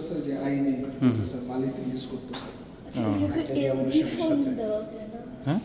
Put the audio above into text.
Sir যে আইনে sir মালিক ইউজ করতো স্যার হ্যাঁ?